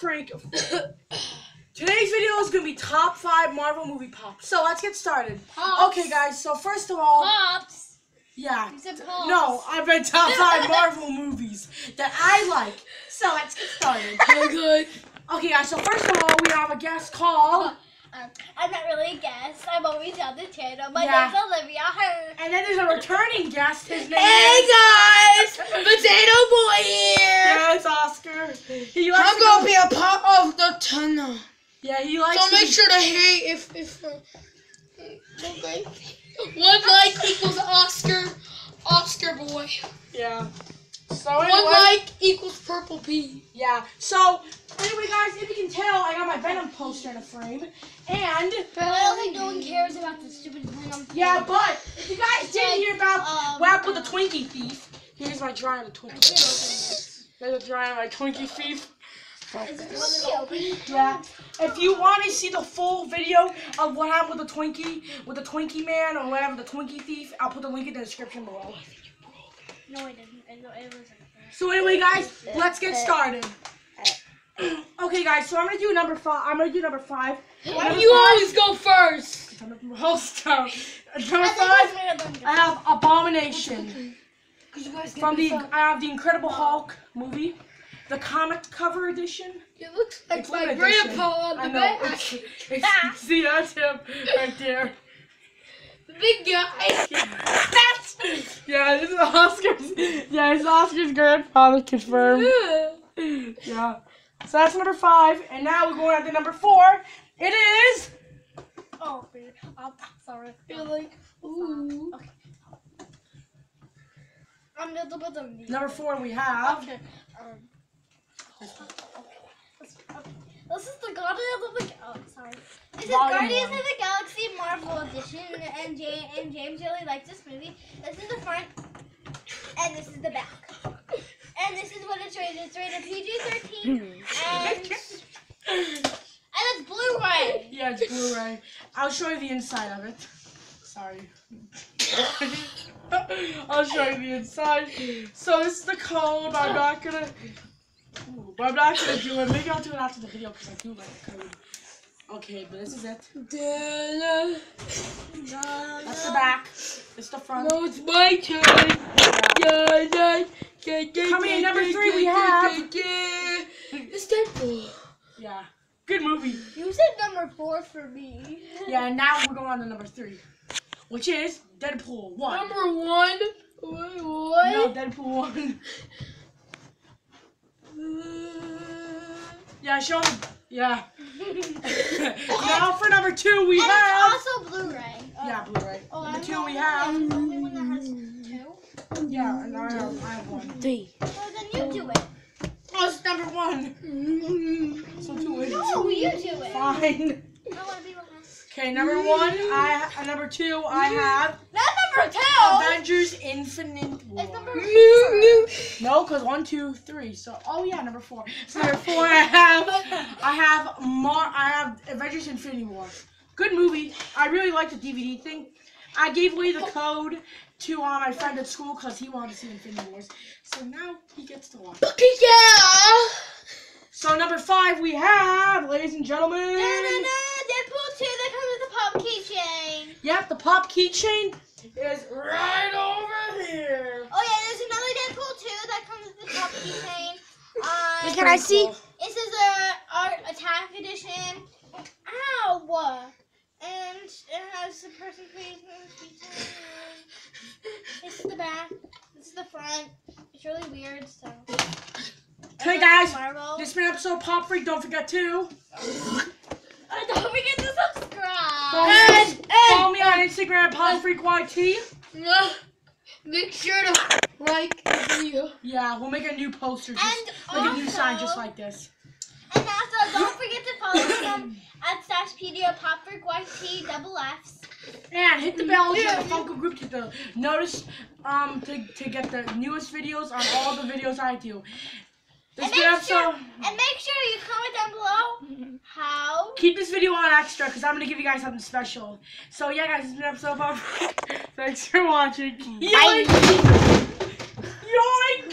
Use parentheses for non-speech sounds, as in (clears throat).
Freak. Today's video is gonna be top five Marvel movie pops. So let's get started. Pops. Okay, guys. So first of all, Pops. yeah. You said pops. No, I meant top five (laughs) Marvel movies that I like. So let's get started. (laughs) good. Okay, guys. So first of all, we have a guest called, Um, I'm not really a guest. I'm always on the channel. My Yeah. name's Olivia. Her. and then there's a returning guest. His name Hey guys, (laughs) Potato Boy here. Yeah, it's Oscar. He likes I'm to gonna go- be a part of. Yeah, he likes. So to make sure to hate if if. Uh, okay. One like equals Oscar, Oscar boy. Yeah. So One like equals purple pea. yeah. So anyway, guys, if you can tell, I got my Venom poster in a frame, and I don't think no one cares about the stupid Venom. yeah, but if you guys didn't hear about Um, what happened with the Twinkie thief, here's my drawing of the I can't Twinkie. open this. There's a drawing of my Twinkie thief. Is this one open? Yeah. If you want to see the full video of what happened with the Twinkie, with the Twinkie man or whatever, the Twinkie thief, I'll put the link in the description below. No, I didn't. I it was. So anyway, guys, let's get started. okay, guys. So I'm gonna do number five. I'm gonna do number five. Why Number do you five- always go first? Number host. (laughs) Number I five. I have Abomination (laughs) Cause you guys from the. I have the Incredible Hulk movie, the comic cover edition. It looks like It's my limited edition. grandpa on the back. It's, it's, see, that's him right there. The big guy. That's, yeah, this is Oscar's. Yeah, it's Oscar's grandfather confirmed. Yeah. So that's number five, and now we're going on to number four. It is. Oh, man, I'm sorry. You're like, ooh. Okay. I'm gonna put them. Number four we have. Okay. Um. This, is the Guardians of the oh, sorry. This is Volume Guardians one. of the Galaxy Marvel Edition, and James and James really likes this movie. This is the front, and this is the back. And this is what it's rated. It's rated PG-13, (clears throat) and and it's Blu-ray. Yeah, it's Blu-ray. I'll show you the inside of it. Sorry. (laughs) I'll show you the inside. So this is the code. I'm not gonna. But I'm not gonna do it. Maybe I'll do it after the video because I do like the code. Okay, but this is it. That's the back. It's the front. No, it's my turn. Yeah, Coming in number three, we have-. It's Deadpool. Yeah. Good movie. You said number four for me. Yeah, and now we're going on to number three, which is Deadpool one. Number one. What? No, Deadpool one. (laughs) Yeah, show 'em. Yeah. (laughs) now for number two we and have. it's also Blu-ray. Yeah, Blu-ray. Oh, number I'm two we have. I'm the only one that has two. Yeah, and I have, I have one. Three. So then you do it. Oh, it's number one. So two is No, you do it. fine. I want to be last. Okay, number one. I uh, number two. I have number two. Avengers: Infinite War. It's number No, cause one, two, three. So, oh yeah, number four. So number (laughs) four, I have, I have Mar, I have Avengers: Infinity War. Good movie. I really like the DVD thing. I gave away the code to uh, my friend at school because he wanted to see Infinity Wars. So now he gets to watch. Okay, yeah. So number five, we have, ladies and gentlemen. Da-da-da, Deadpool 2 that comes with a pop keychain. Yep, the pop keychain is right over here. Oh yeah, there's another Deadpool too that comes with the pop keychain. Um, That's (laughs) pretty cool. This is a art attack edition. Ow! And it has the person creating the keychain. This is the back. This is the front. It's really weird, so. Okay, guys. Marvel. This has been episode Pop Freak. Don't forget to (laughs) Uh, don't forget to subscribe. follow, me, follow me on Instagram, Pop Freak YT. Uh, Make sure to like the video. Yeah, we'll make a new poster, just And like a new sign, just like this. And also, don't (laughs) forget to follow us on at Stashpedia Popfreak YT double Fs. And hit the bell yeah. to the Funko group to the notice um to, to get the newest videos on all the videos I do. This And make sure and make sure you comment down below how. Keep this video on extra because I'm gonna give you guys something special. So yeah, guys, this has been episode Freak. (laughs) Thanks for watching. Yoink! Yoink!